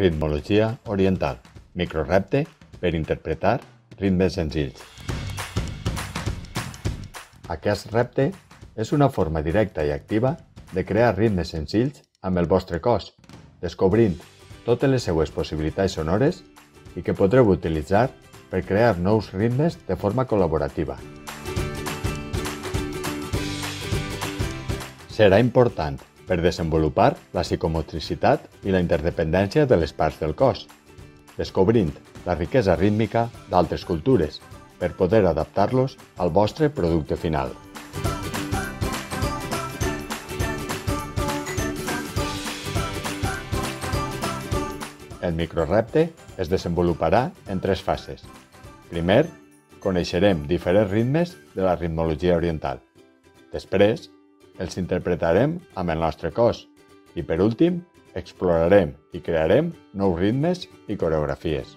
Ritmologia oriental. Microrepte per interpretar ritmes senzills. Aquest repte és una forma directa i activa de crear ritmes senzills amb el vostre cos, descobrint totes les seues possibilitats sonores i que podreu utilitzar per crear nous ritmes de forma col·laborativa. Serà important per desenvolupar la psicomotricitat i la interdependència de les parts del cos, descobrint la riquesa rítmica d'altres cultures per poder adaptar-los al vostre producte final. El microrepte es desenvoluparà en tres fases. Primer, coneixerem diferents ritmes de la ritmologia oriental. Després, els interpretarem amb el nostre cos i, per últim, explorarem i crearem nous ritmes i coreografies.